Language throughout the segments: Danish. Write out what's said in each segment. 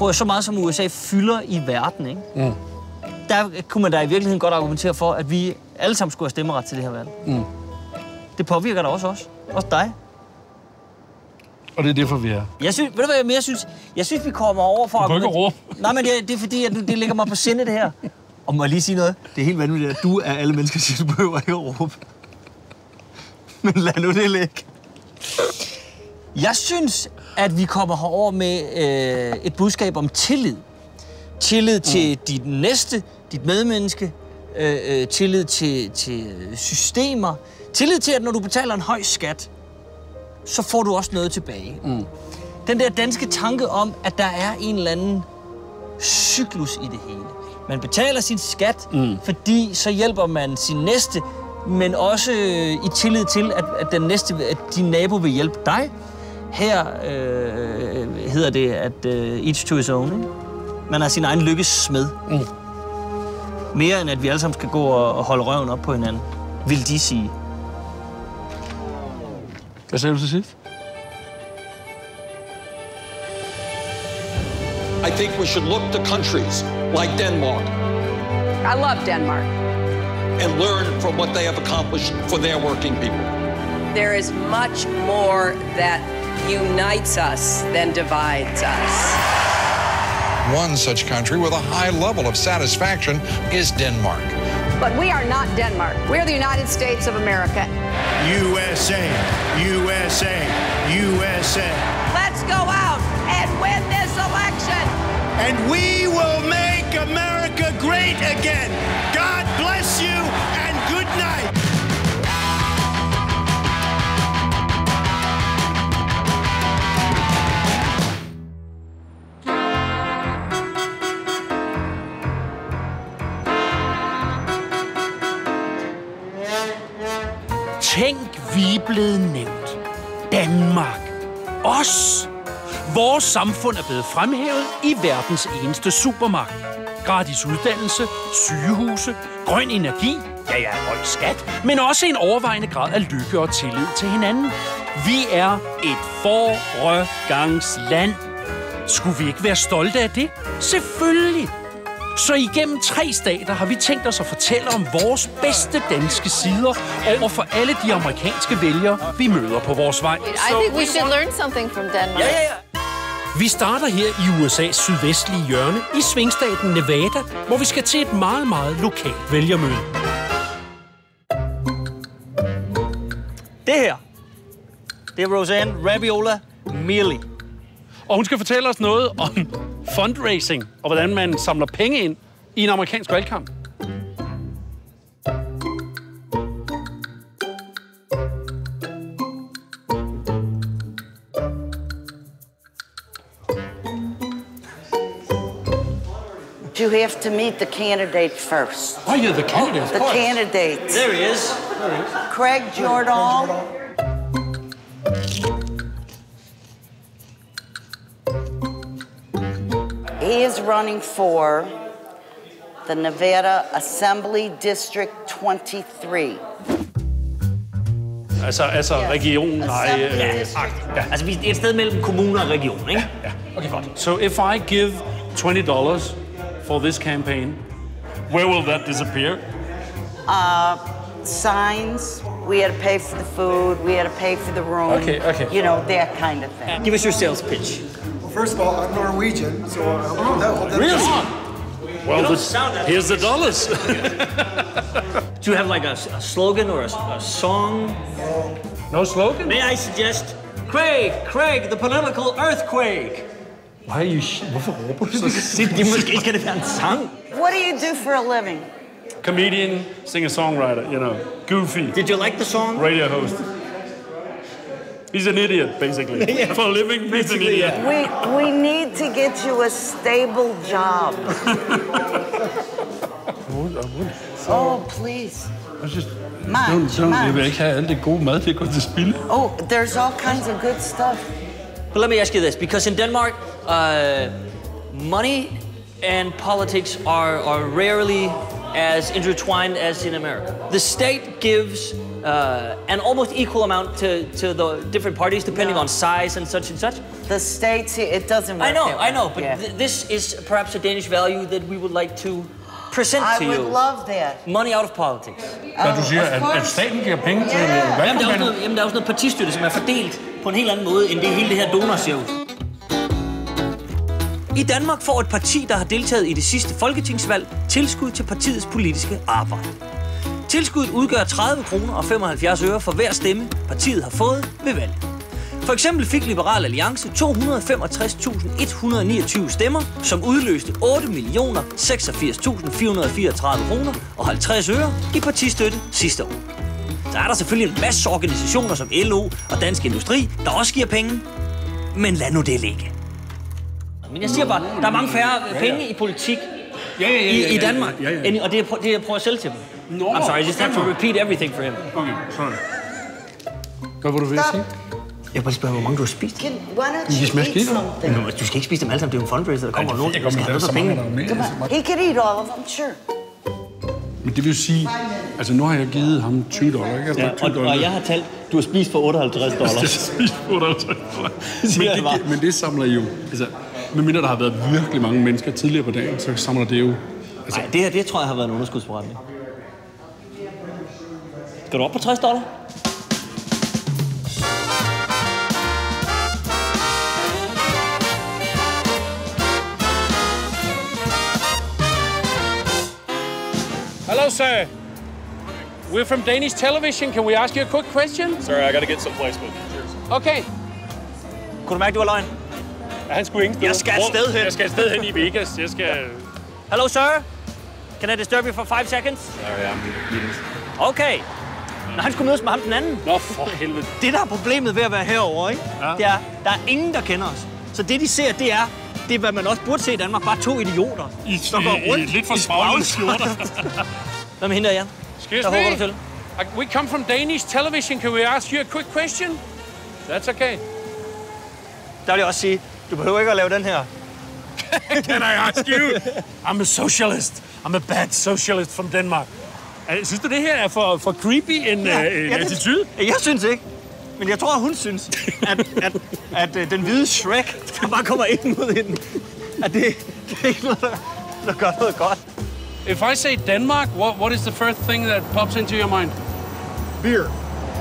Prøv så meget som USA fylder i verden, ikke? Mm. Der kunne man da i virkeligheden godt argumentere for, at vi alle sammen skulle have stemmeret til det her valg. Mm. Det påvirker da også os. Også dig. Og det er derfor, vi er. Jeg synes, ved du hvad jeg mere synes? Jeg synes, vi kommer over for... Du ikke råbe. Nej, men det, det er fordi, at det ligger mig på sinde, det her. Og må jeg lige sige noget? Det er helt vanvittigt, at du er alle mennesker, siger, du behøver ikke at råbe. Men lad nu det ligge. Jeg synes, at vi kommer herover med øh, et budskab om tillid. Tillid til mm. dit næste, dit medmenneske. Øh, øh, tillid til, til systemer. Tillid til, at når du betaler en høj skat, så får du også noget tilbage. Mm. Den der danske tanke om, at der er en eller anden cyklus i det hele. Man betaler sin skat, mm. fordi så hjælper man sin næste, men også øh, i tillid til, at, at, den næste, at din nabo vil hjælpe dig. Her øh, hedder det, at øh, each to his own. Ikke? Man er sin egen lykkes smed. Mm. Mere end at vi alle sammen skal gå og, og holde røven op på hinanden, vil de sige. Hvad sagde du til sidst? I think we should look to countries like Denmark I love Denmark. and learn from what they have accomplished for their working people. There is much more that unites us than divides us. One such country with a high level of satisfaction is Denmark. But we are not Denmark. We're the United States of America. USA, USA, USA. Let's go out and win this election. And we will make America great again. God bless you Tænk, vi er blevet nævnt. Danmark. Os. Vores samfund er blevet fremhævet i verdens eneste supermagt. Gratis uddannelse, sygehuse, grøn energi, ja ja, høj skat, men også en overvejende grad af lykke og tillid til hinanden. Vi er et forrøgangsland. Skulle vi ikke være stolte af det? Selvfølgelig. Så igennem tre stater har vi tænkt os at fortælle om vores bedste danske sider over for alle de amerikanske vælgere, vi møder på vores vej. I think we should learn something from Denmark. Ja, ja, ja. Vi starter her i USA's sydvestlige hjørne, i svingstaten Nevada, hvor vi skal til et meget, meget lokalt vælgermøde. Det her, det er Roseanne Rabiola Mealy. Og hun skal fortælle os noget om fundraising, og hvordan man samler penge ind i en amerikansk valgkamp. You have to meet the candidate first. Oh, you're the candidate. The candidates. There he is. Craig Jordan. He is running for the Nevada Assembly District 23. Altså, altså Yes. regionen, nej... Øh, Yes. ja. Altså, vi er et sted mellem kommune og region, ikke? Ja, okay, godt. So if I give $20 for this campaign, where will that disappear? Uh, signs. We had to pay for the food. We had to pay for the room. Okay, okay. You know that kind of thing. Give us your sales pitch. Well, first of all, I'm Norwegian, so uh, I hope that, hope that Really? Well, don't the- sound that- here's the dollars. Do you have like a, a slogan or a, a song? no slogan? May I suggest Craig, Craig, the political earthquake? Why are you... sh- Hvorfor råber du så Det måske skal det være en sang. What do you do for a living? Comedian, singer-songwriter, you know. Goofy. Did you like the song? radio host. He's an idiot, basically. Yeah. For a living, he's an Basically, idiot. yeah. We, we need to get you a stable job. Oh, please. Jeg synes, Munch, sådan, jeg vil munch. ikke have alt det gode mad, det går til spil. Oh, there's all kinds of good stuff. But let me ask you this, because in Denmark, uh, money and politics are, are rarely as intertwined as in America. The state gives uh, an almost equal amount to, to the different parties depending on size and such and such. The states, it doesn't work I know. I know, but Yeah. th- this is perhaps a Danish value that we would like to present I to would you. love that. Money out of politics. Hvad du siger, at, at staten giver penge til Jamen, der er noget, jamen, der er også noget partistøtte, som er fordelt på en helt anden måde, end det hele det her donorshow. I Danmark får et parti, der har deltaget i det sidste folketingsvalg, tilskud til partiets politiske arbejde. Tilskuddet udgør 30 kroner og 75 øre for hver stemme, partiet har fået ved valg. For eksempel fik Liberal Alliance 265.129 stemmer, som udløste 8.086.434 kroner og 50 øre i partistøtte sidste år. Så er der selvfølgelig en masse organisationer som LO og Dansk Industri, der også giver penge. Men lad nu det ligge. Men jeg siger bare, der er mange færre penge i politik Ja, ja, ja, i, i ja, ja, Danmark, end- og det er det, jeg prøver at sælge til dem. Nå, I'm sorry, I just have to repeat everything for him. Okay, sorry. Hvad var du ved at sige? Jeg vil bare spørge, hvor mange du har spist. Can, De you smager eat something? Men du skal ikke spise dem alle sammen, det er jo en fundraiser, der kommer nogen, jeg men noget der er for så mange, der er med. He could eat all of them, sure. Men det vil sige, altså nu har jeg givet ham 20 dollar, ikke? Altså, Ja, 20 og, dollar. og jeg har talt, du har spist for 58 dollars. Spist 58 dollar. Jeg men, det, men det samler jo, altså, medmindre der har været virkelig mange mennesker tidligere på dagen, så samler det jo, altså, Nej, det her, det tror jeg har været en underskudsforretning. Skal du op på 60 dollar? Hello, sir. We're from Danish television. Can we ask you a quick question? Sorry, I got to get some placement. Okay. Kunne du mærke, du var løgn? Ja, han skulle ingen. Jeg skal et sted hen. Jeg skal et sted hen i Vegas. Jeg skal... Hello, sir. Can I disturb you for five seconds? Sorry, I'm meetings. Okay. Nå, han skulle mødes med ham den anden. Nå, for helvede. Det, der er problemet ved at være herovre, ikke? Ja. det er, der er ingen, der kender os. Så det, de ser, det er, det er, hvad man også burde se i Danmark. Bare to idioter, I, der går rundt i lidt for i skjorter. Hvad med hende der, Jan? Excuse håber du til. Uh, We come from Danish television. Can we ask you a quick question? That's okay. Der vil jeg også sige, du behøver ikke at lave den her. Can I ask you? I'm a socialist. I'm a bad socialist from Denmark. Uh, Synes du, det her er for, for creepy en, ja, en det- attitude? Jeg synes ikke. Men jeg tror, hun synes, at, at, at, at den hvide Shrek, der bare kommer ind mod hende, at det, det er ikke noget, der, der gør noget godt. If I say Denmark, what, what is the first thing that pops into your mind? Beer.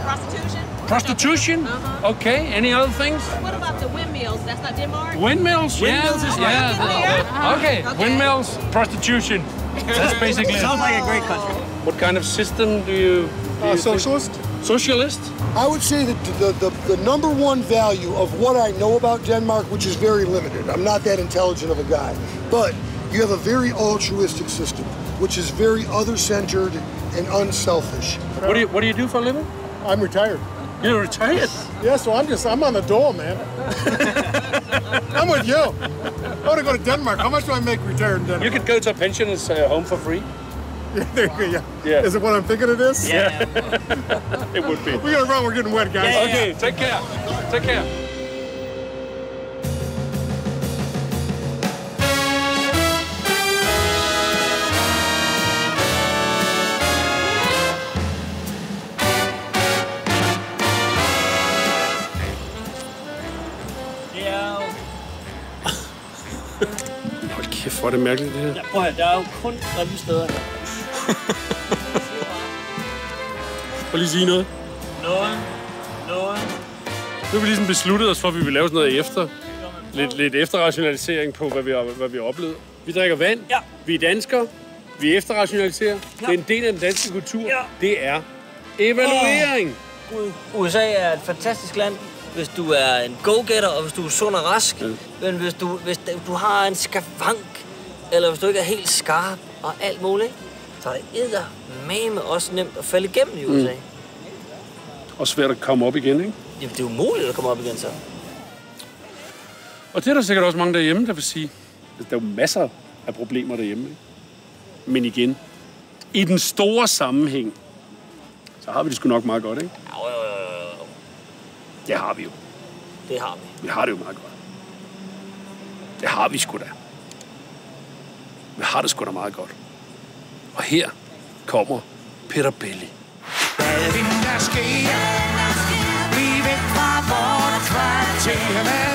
Prostitution. Prostitution? Uh-huh. Okay. Any other things? What about the windmills? That's not Denmark? Windmills? Windmills yeah. is yeah. Uh-huh. Okay. Okay. Windmills, prostitution. That's basically it. Sounds like a great country. What kind of system do you... do Uh, you think? socialist. Socialist? I would say that the, the, the number one value of what I know about Denmark, which is very limited, I'm not that intelligent of a guy, but you have a very altruistic system, which is very other centered and unselfish. What do you What do you do for a living? I'm retired. You're retired. Yeah, so I'm just, I'm on the dole, man. I'm with you. I want to go to Denmark. How much do I make retired in Denmark? You could go to a pensioner's uh, home for free. Yeah, there you go, yeah. Yeah. Is it what I'm thinking it is? Yeah. it would be. We gotta run, we're getting wet, guys. Okay, take care. Take care. Kæft, hvor er det mærkeligt, det her. Ja, prøv at der er jo kun grimme steder her. Prøv lige at sige noget. Noget, noget. Nu har vi ligesom besluttet os for, at vi vil lave sådan noget efter. Lidt, lidt efterrationalisering på, hvad vi har, hvad vi har oplevet. Vi drikker vand. Ja. Vi er danskere. Vi efterrationaliserer. Det er en del af den danske kultur. Ja. Det er evaluering. Gud, USA er et fantastisk land, hvis du er en go-getter, og hvis du er sund og rask. Men hvis du, hvis du har en skavank, eller hvis du ikke er helt skarp og alt muligt, så er det med også nemt at falde igennem i USA. Mm. Og svært at komme op igen, ikke? Jamen, det er umuligt at komme op igen så. Og det er der sikkert også mange derhjemme, der vil sige. Der er jo masser af problemer derhjemme. Ikke? Men igen, i den store sammenhæng, så har vi det sgu nok meget godt, ikke? Det har vi jo. Det har vi. Vi har det jo meget godt. Det har vi sgu da. Vi har det sgu da meget godt. Og her kommer Peter Belli. Hvad end der sker, vi er væk fra vores kvarter.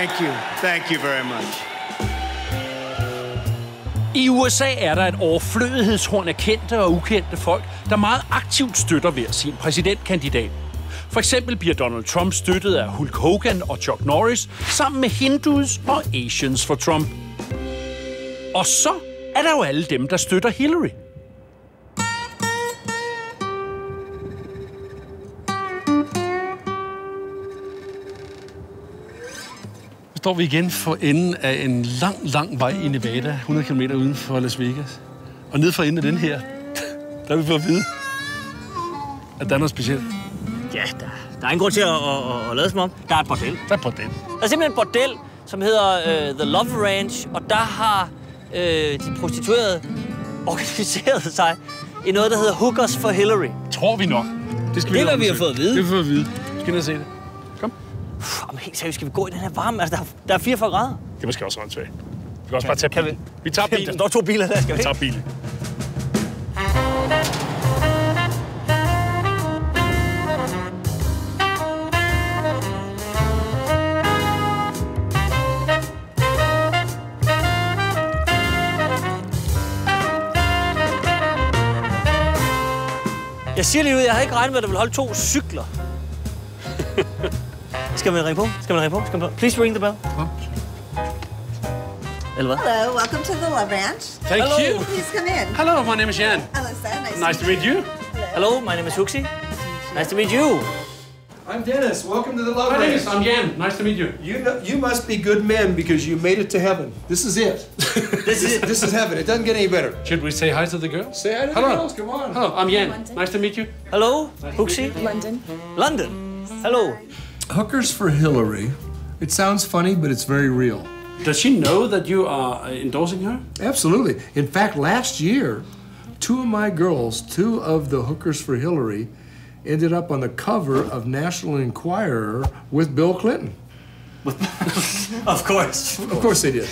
Thank you. Thank you very much. I USA er der et overflødighedshorn af kendte og ukendte folk, der meget aktivt støtter hver sin præsidentkandidat. For eksempel bliver Donald Trump støttet af Hulk Hogan og Chuck Norris, sammen med Hindus og Asians for Trump. Og så er der jo alle dem, der støtter Hillary. Står vi igen for enden af en lang, lang vej i Nevada, 100 km uden for Las Vegas. Og ned for enden af den her, der har vi fået at vide, at der er noget specielt. Ja, der, der er ingen grund til at, at, at, at lade som om. Der er et bordel. Der er et bordel. Der er simpelthen et bordel, som hedder uh, The Love Ranch, og der har uh, de prostituerede organiseret sig i noget, der hedder Hookers for Hillary. Tror vi nok. Det, skal Det er, hvad vi har fået at vide. Det har vi at vide. Skal vi og se det? Jamen, helt seriøst, skal vi gå i den her varme? Altså, der, er- der er 44 grader. Det er måske også åndssvagt. Vi kan også bare tage bilen. Vi tager Der bilen. står to biler der, skal vi Vi tager bilen. Jeg siger lige ud, jeg havde ikke regnet med, at der ville holde to cykler. Skal man ringe på? Skal man ringe på? Skal man... Please ring the bell. Eller hvad? Hello, welcome to the Love Ranch. Thank Hello. you. Please come in. Hello, my name is Jan. Hello, sir. Nice, Nice to meet you. Hello, my name is Huxi. Nice to meet you. I'm Dennis. Welcome to the Love My name is Ranch. I'm Jan. Nice to meet you. You know, you must be good men because you made it to heaven. This is it. This is it. This is heaven. It doesn't get any better. Should we say hi to the girls? Say hi to the Hello. girls. Come on. Hello, I'm Jan. Nice to meet you. Hello, Huxi. London. London. Hello. Hookers for Hillary. It sounds funny, but it's very real. Does she know that you are uh, endorsing her? Absolutely. In fact, last year, two of my girls, two of the Hookers for Hillary, ended up on the cover of National Enquirer with Bill Clinton. With Of course. Of course they did.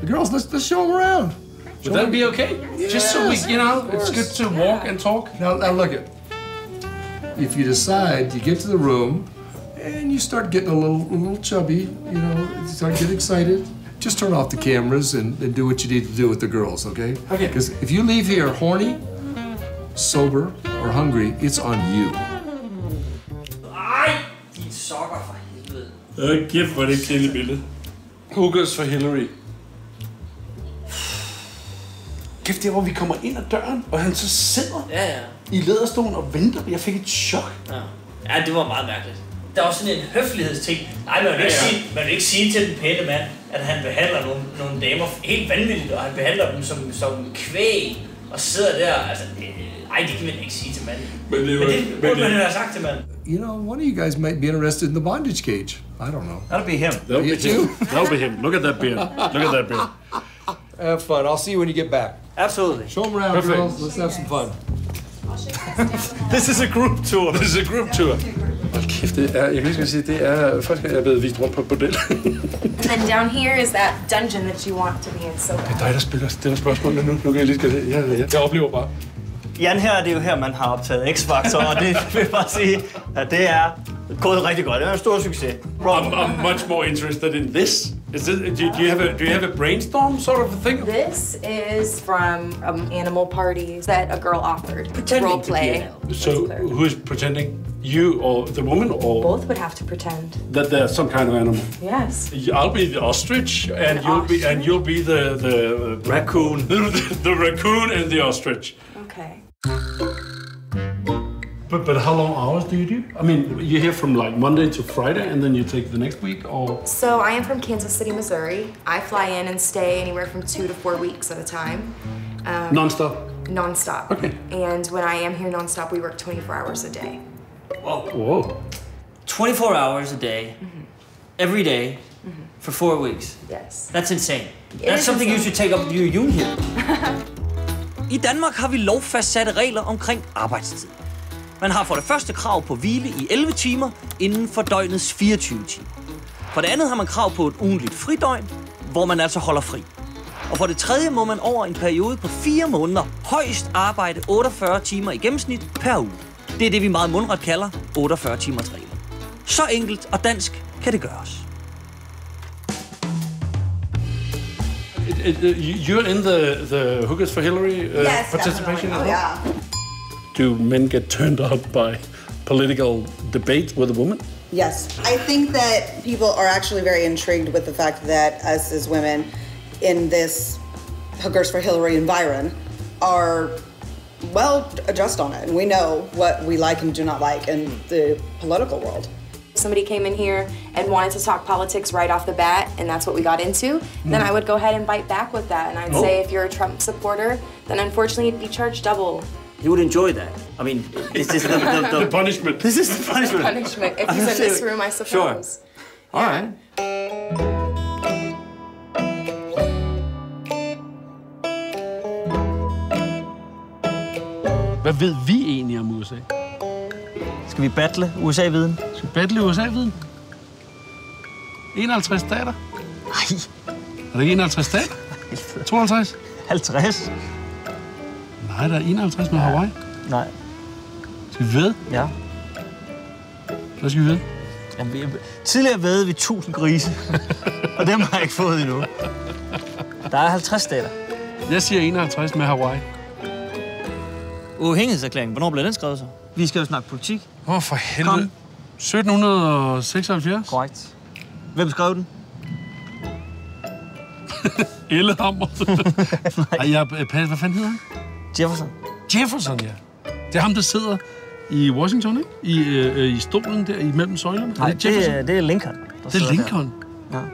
The girls, let's, let's show them around. Would that be okay? Just so we, you know, it's good to walk and talk. Now, now look it. If you decide, you get to the room, and you start getting a little, a little chubby, you know, you start getting excited. Just turn off the cameras and, and do what you need to do with the girls, okay? Okay. Because if you leave here horny, sober, or hungry, it's on you. Ej, din sokker for helvede. Øh, kæft, hvor er det et kedeligt billede. Hookers for Hillary. Kæft, det er, hvor vi kommer ind ad døren, og han så sidder Ja, ja. i læderstolen og venter. Jeg fik et chok. Ja, ja det var meget mærkeligt. Der er også sådan en høflighedsting. Nej, man vil, ikke Ja, ja. sige, man vil ikke sige til den pæne mand, at han behandler nogle, nogle damer helt vanvittigt, og han behandler dem som, som kvæg, og sidder der. Altså, det, ej, det kan man ikke sige til manden. Men det, Men det burde man jo have sagt til manden. You know, one of you guys might be interested in the bondage cage. I don't know. That'll be him. That'll be too? him. That'll be him. Look at that beard. Look at that beard. Have fun. I'll see you when you get back. Absolutely. Show them around, Perfect. girls. Let's have some fun. This is a group tour. This is a group tour. Kæft, det er, jeg kan lige sige, det er gang, jeg er blevet vist rundt på et bordel. And then down here is that dungeon that you want to be in so bad. Det er dig, der spiller, stiller spørgsmålene nu. Nu kan jeg lige skal det. Jeg, jeg, jeg oplever bare. Jan her, det er jo her, man har optaget X-Factor, og det vil jeg bare sige, at det er gået rigtig godt. Det er en stor succes. I'm, I'm much more interested in this. Is this do, do you have a do you have a brainstorm sort of thing? This is from um, animal parties that a girl offered. Pretending Role play. an So who is pretending? You or the woman or Both would have to pretend. that they're some kind of animal? Yes. I'll be the ostrich, and you'll be and you'll be the the, the raccoon. The raccoon and the ostrich. Okay. But but how long hours do you do? I mean, you're here from like Monday to Friday, and then you take the next week, or So I am from Kansas City, Missouri. I fly in and stay anywhere from two to four weeks at a time. Um, nonstop. nonstop. Okay. And when I am here nonstop, we work 24 hours a day. Whoa. Whoa. 24 hours a day, every day, for four weeks. Yes. That's insane. It That's is something you should take up with your union. I Danmark har vi lovfastsatte regler omkring arbejdstid. Man har for det første krav på hvile i 11 timer inden for døgnets 24 timer. For det andet har man krav på et ugentligt fridøgn, hvor man altså holder fri. Og for det tredje må man over en periode på 4 måneder højst arbejde 48 timer i gennemsnit per uge. Det er det, vi meget mundret kalder 48 timers reglen. Så enkelt og dansk kan det gøres. It- it- uh, You're in the, the Hookers for Hillary uh, yes, participation? definitely. Oh, yeah. Do men get turned on by political debate with a woman? Yes. I think that people are actually very intrigued with the fact that us as women in this Hookers for Hillary environ are well adjust on it and we know what we like and do not like in the political world. Somebody came in here and wanted to talk politics right off the bat, and that's what we got into. Then Mm. I would go ahead and bite back with that, and I'd Oh. say if you're a Trump supporter, then unfortunately you'd be charged double. You would enjoy that. I mean, this is the, the, the, The punishment. This is the punishment. Punishment. If he's in this room, I suppose. Sure. All right. Hvad ved vi egentlig om USA? Skal vi battle USA-viden? Skal vi battle USA-viden? 51 stater? Nej. Er det ikke 51 stater? 52? 50? Nej, der er 51 med Hawaii. Nej. Skal vi ved? Ja. Hvad skal vi ved? Jamen, vi, tidligere ved vi 1000 grise, og dem har jeg ikke fået endnu. Der er 50 stater. Jeg siger 51 med Hawaii. Uafhængighedserklæringen, hvornår blev den skrevet så? Vi skal jo snakke politik. Åh, oh, for helvede. 1776? Korrekt. Hvem skrev den? Ellehammer. Ej, jeg, pas, hvad fanden hedder han? Jefferson. Jefferson, ja. Det er ham, der sidder i Washington, ikke? I, øh, øh, i stolen der imellem søjlerne. Nej, det det, er- det er Lincoln. det er Lincoln. Der. Ja.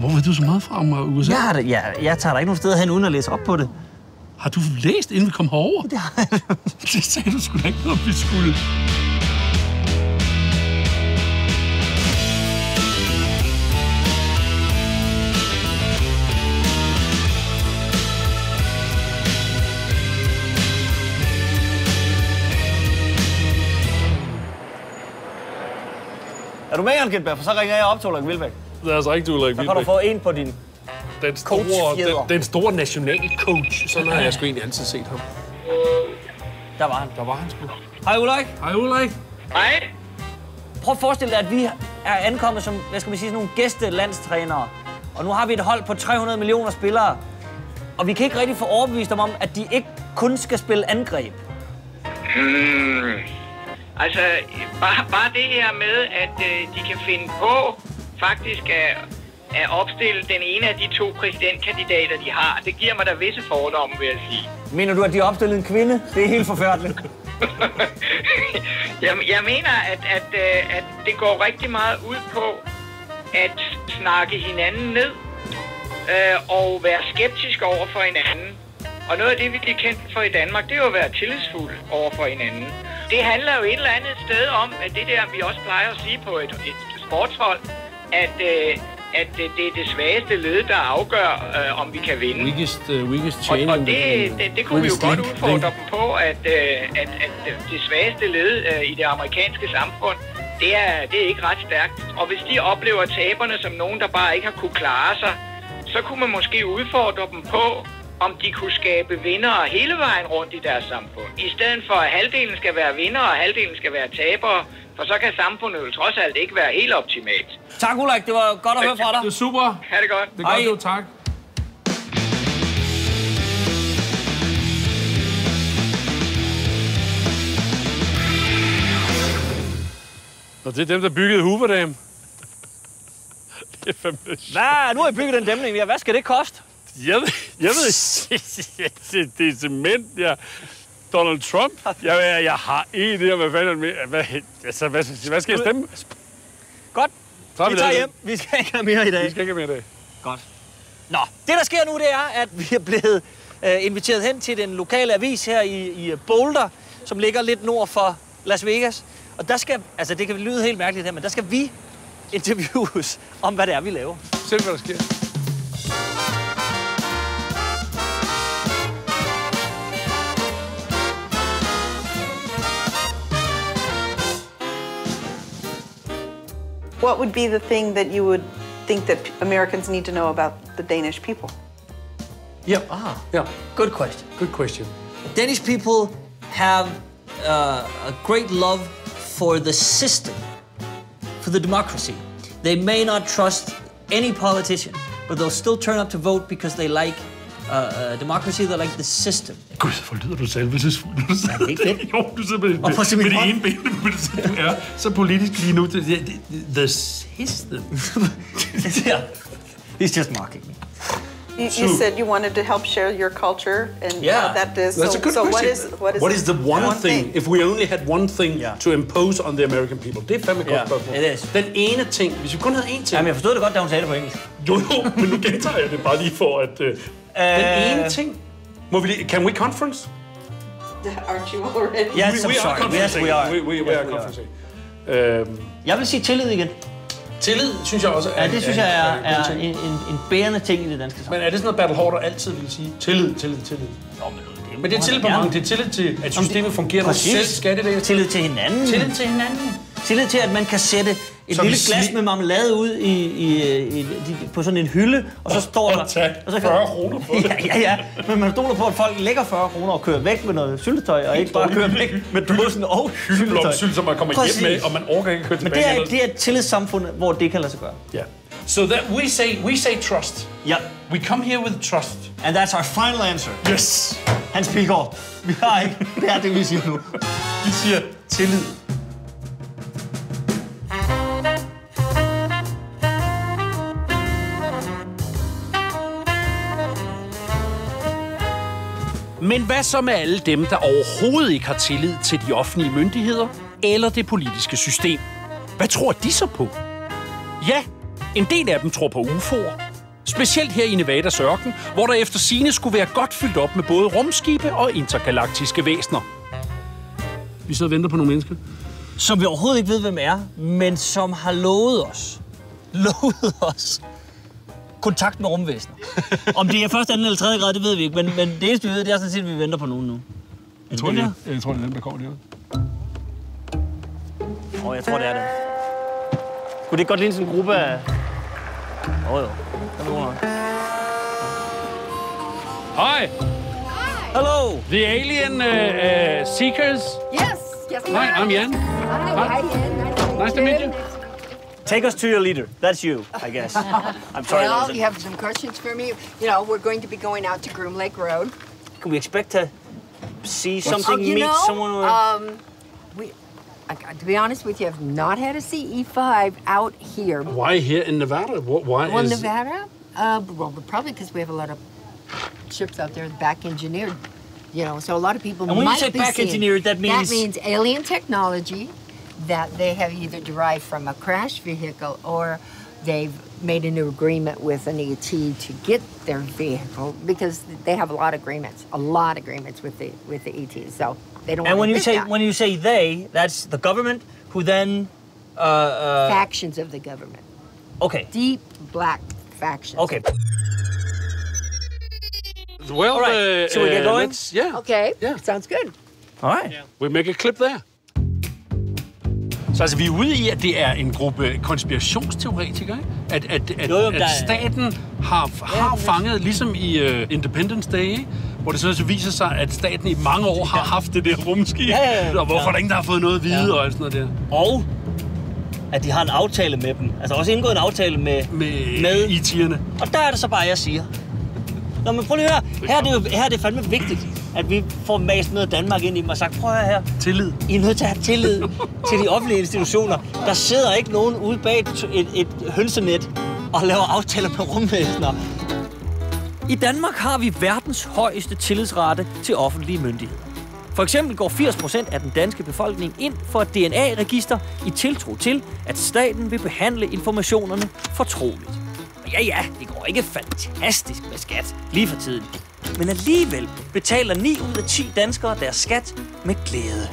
Hvor ved du så meget fra om øh, USA? Jeg, har det, ja, jeg tager da ikke nogen steder hen, uden at læse op på det. Har du læst, inden vi kom herover? Det har jeg. det sagde du sgu da ikke, når vi skulle. Er du med, Jan Gindberg? For så ringer jeg op til Ulrik Vilbæk. Lad os ikke du, Ulrik Så kan du få en på din den store, den, den store nationale coach. Sådan har jeg sgu egentlig altid set ham. Der var han. Der var han sgu. Hej Ulrik. Hej Ulrik. Hej. Prøv at forestille dig, at vi er ankommet som, hvad skal man sige, sådan nogle gæstelandstrænere. Og nu har vi et hold på 300 millioner spillere. Og vi kan ikke rigtig få overbevist dem om, at de ikke kun skal spille angreb. Hmm. Altså, bare, bare det her med, at øh, de kan finde på faktisk at, at opstille den ene af de to præsidentkandidater, de har, det giver mig da visse fordomme, vil jeg sige. Mener du, at de har opstillet en kvinde? Det er helt forfærdeligt. Jeg, jeg mener, at, at, øh, at det går rigtig meget ud på at snakke hinanden ned øh, og være skeptisk over for hinanden. Og noget af det, vi er kendt for i Danmark, det er jo at være tillidsfuld over for hinanden. Det handler jo et eller andet sted om, at det der, vi også plejer at sige på et, et sportshold, at, øh, at øh, det er det svageste led, der afgør, øh, om vi kan vinde. Weakest, uh, weakest Og, chain. og det, det, det kunne vi jo godt udfordre dem på, at, øh, at, at det svageste led øh, i det amerikanske samfund, det er, det er ikke ret stærkt. Og hvis de oplever taberne som nogen, der bare ikke har kunne klare sig, så kunne man måske udfordre dem på, om de kunne skabe vindere hele vejen rundt i deres samfund. I stedet for, at halvdelen skal være vindere, og halvdelen skal være tabere, for så kan samfundet jo trods alt ikke være helt optimalt. Tak, Ulrik. Det var godt at høre fra dig. Det er super. Ha' det godt. Det er godt, jo, tak. Og det er dem, der byggede Hoover Dam. Det er fandme Hvad? Nu har jeg bygget den dæmning. Ja, hvad skal det koste? Jeg ved, jeg ved det, det er cement, ja. Donald Trump. Jeg, jeg, jeg har en idé om, hvad fanden med. Hvad, altså, hvad, hvad skal jeg stemme? Godt. Så vi vi tager hjem. Vi skal ikke have mere i dag. Vi skal ikke have mere i dag. Godt. Nå, det der sker nu, det er, at vi er blevet øh, inviteret hen til den lokale avis her i, i Boulder, som ligger lidt nord for Las Vegas. Og der skal, altså det kan lyde helt mærkeligt her, men der skal vi interviews om, hvad det er, vi laver. Se, hvad der sker. What would be the thing that you would think that Americans need to know about the Danish people? Yeah. Ah, Yeah. good question. Good question. Danish people have uh, a great love for the system, for the democracy. They may not trust any politician, but they'll still turn up to vote because they like uh, uh, democracy, they like the system. Gud, hvor lyder du salvelsesfuld. Du sidder ikke fedt? Jo, du sidder med, med, med det ene ben. men Du er så politisk lige nu. Det, det, the system. yeah. He's just mocking me. You, you So- said you wanted to help share your culture and Yeah. that is. That's so, a good so what question. is what is what is the one, thing, if we only had one thing Yeah. to impose on the American people? Det er fandme Yeah, godt spørgsmål. it is. Den ene ting, hvis vi kun havde én ting. Jamen, jeg forstod det godt, da hun sagde det på engelsk. Jo, jo, men nu gentager jeg det bare lige for at... Uh, den ene ting. Må vi lige... Can we conference? Aren't you already? Yes, we, I'm we sorry. are. Yes, we are. We, we, we Yes, are conferencing. Øhm, Jeg vil sige tillid igen. tillid, synes jeg også er... Ja, det synes jeg er, en er ting. en, en, en bærende ting i det danske samfund. Men er det sådan noget, Battle Hårder altid vil sige? Tillid, tillid, tillid. Nå, men det, Men det er tillid på mange. Det er tillid til, at systemet fungerer. Når Præcis. selv skal det det. Tillid til hinanden. Tillid til hinanden. Tillid til, at man kan sætte et Så lille glas med marmelade ud i, i, i, i, på sådan en hylde, og så står der... Og så 40 kroner for det. Ja, ja, ja. Men man stoler på, at folk lægger 40 kroner og kører væk med noget syltetøj, og ikke bare kører væk med dåsen og syltetøj. Hyldeblomsyld, som man kommer Præcis. hjem med, og man overgår ikke at køre Men tilbage. det er, det er et tillidssamfund, hvor det kan lade sig gøre. Ja. So that we say, we say trust. Ja. We come here with trust. And that's our final answer. Yes. Hans Pilgaard. Vi har ikke... Det er det, vi siger nu. Vi siger tillid. Men hvad så med alle dem, der overhovedet ikke har tillid til de offentlige myndigheder eller det politiske system? Hvad tror de så på? Ja, en del af dem tror på UFO'er. Specielt her i Nevadas ørken, hvor der efter sine skulle være godt fyldt op med både rumskibe og intergalaktiske væsener. Vi sidder og venter på nogle mennesker. Som vi overhovedet ikke ved, hvem er, men som har lovet os, lovet os kontakt med rumvæsener. Om det er første, anden eller tredje grad, det ved vi ikke, men, men det eneste, vi ved, det er sådan set, at vi venter på nogen nu. Jeg tror, det er, jeg tror, det er dem, der kommer derude. Åh, oh, jeg tror, det er det. Kunne det ikke godt ligne sådan en gruppe af... Åh oh, jo, der er her. Hi, Hello! the alien uh, uh, seekers. Yes, yes. Hi, I'm Jan. Hi, hi, Jan. Nice to meet you. Take us to your leader. That's you, I guess. I'm sorry. Well, a- you have some questions for me. You know, we're going to be going out to Groom Lake Road. Can we expect to see something, oh, you meet know, someone? Or... Um, we, I, to be honest with you, I've not had a CE5 out here. Why here in Nevada? What, why Well, is... Nevada? Uh, well, probably because we have a lot of ships out there back engineered. You know, so a lot of people And when you might say be back seeing- engineered, that means- that means alien technology that they have either derived from a crash vehicle or they've made a new agreement with an ET to get their vehicle because they have a lot of agreements, a lot of agreements with the with the ETs. So they don't. And wanna when you say that. when you say they, that's the government who then. Uh, uh, factions of the government, okay. deep black factions. Okay. Well, All right, uh, shall we get uh, going? let's- yeah. Okay. Yeah. Sounds good. All right. We make a clip there. Så altså, vi er ude i, at det er en gruppe konspirationsteoretikere, ikke? At, at, at, Jo, jo, at staten har, har fanget, ligesom i uh, Independence Day, ikke? hvor det så så viser sig, at staten i mange år har haft det der rumskib, Ja, ja, ja. og hvorfor Ja. der ingen, der har fået noget at vide, og alt sådan noget der. Og at de har en aftale med dem. Altså også indgået en aftale med, Med, med IT'erne. Og der er det så bare, jeg siger. Nå, men prøv lige at høre. Her er det, jo, her er det fandme vigtigt, at vi får mast noget Danmark ind i dem og sagt, prøv at høre her. Tillid. I er nødt til at have tillid til de offentlige institutioner. Der sidder ikke nogen ude bag et, et, et hønsenet og laver aftaler med rumvæsener. I Danmark har vi verdens højeste tillidsrate til offentlige myndigheder. For eksempel går 80% af den danske befolkning ind for et DNA-register i tiltro til, at staten vil behandle informationerne fortroligt. Ja, ja, det går ikke fantastisk med skat lige for tiden. Men alligevel betaler 9 ud af 10 danskere deres skat med glæde.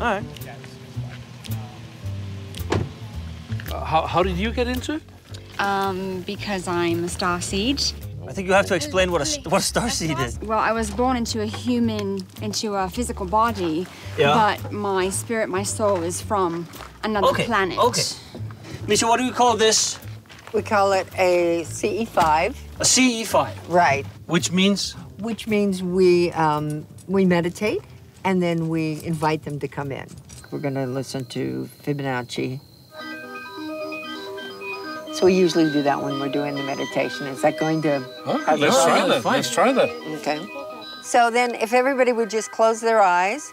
Alright. How, how did you get into it? Um, because I'm a star seed. I think you have to explain what a what a starseed is. Well, I was born into a human, into a physical body, Yeah. but my spirit, my soul is from another Okay, planet. okay. Misha, what do we call this? We call it a CE5. A CE5. Right. Which means? Which means we um, we meditate and then we invite them to come in. We're going to listen to Fibonacci. So we usually do that when we're doing the meditation. Is that going to? Okay, let's try that. Let's try that. Okay. So then, if everybody would just close their eyes.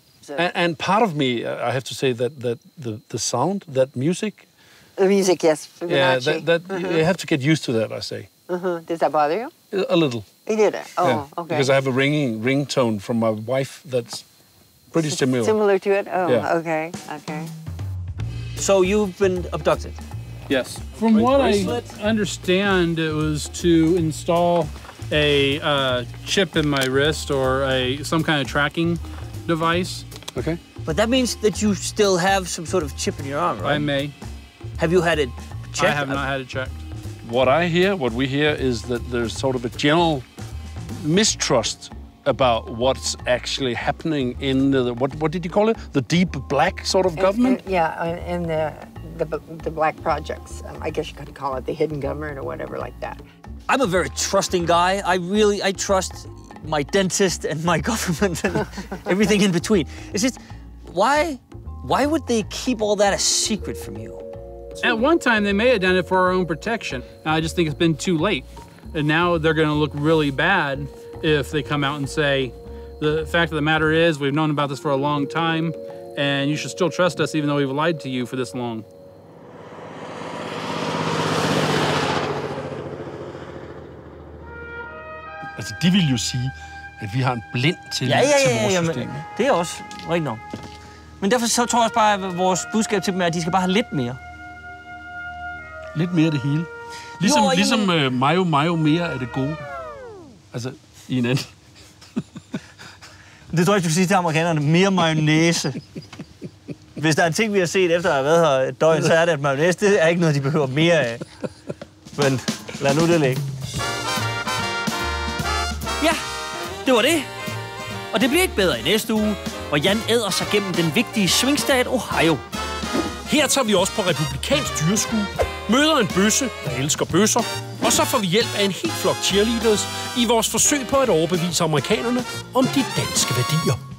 And, and part of me, uh, I have to say that that the, the sound, that music, The music, yes. yeah, Fibonacci. that, that Mhm. you have to get used to that. I say Uh-huh. Does that bother you? a little. You did it. Oh, yeah, okay. Because I have a ringing ringtone from my wife that's pretty similar. Similar to it? Oh, Yeah. okay, okay. So you've been abducted. Yes. From what bracelet? I understand, it was to install a uh, chip in my wrist or a some kind of tracking device. Okay. But that means that you still have some sort of chip in your arm, right? I may. Have you had it checked? I have not had it checked. What I hear, what we hear, is that there's sort of a general mistrust about what's actually happening in the what what did you call it? The deep black sort of government. And- yeah, and- and the, the the black projects. Um, I guess you could call it the hidden government or whatever like that. I'm a very trusting guy. I really, I trust my dentist and my government and everything in between. It's just, why, why would they keep all that a secret from you? At one time, they may have done it for our own protection. I just think it's been too late. And now they're going to look really bad if they come out and say, the fact of the matter is, we've known about this for a long time, and you should still trust us even though we've lied to you for this long. Altså, de vil jo sige, at vi har en blind til, Ja, ja, til ja, vores ja, system. men det er også rigtigt nok. Men derfor så tror jeg også bare, at vores budskab til dem er, at de skal bare have lidt mere. Lidt mere af det hele. Ligesom, Jo, ligesom jamen- øh, mayo, mayo mere af det gode. Altså, i en anden. Det tror jeg, du sige til amerikanerne. Mere mayonnaise. Hvis der er en ting, vi har set efter at have været her et døgn, så er det, at mayonnaise, det er ikke noget, de behøver mere af. Men lad nu det ligge. Det var det. Og det bliver ikke bedre i næste uge, hvor Jan æder sig gennem den vigtige svingstat Ohio. Her tager vi også på republikansk dyreskue, møder en bøsse, der elsker bøsser, og så får vi hjælp af en helt flok cheerleaders i vores forsøg på at overbevise amerikanerne om de danske værdier.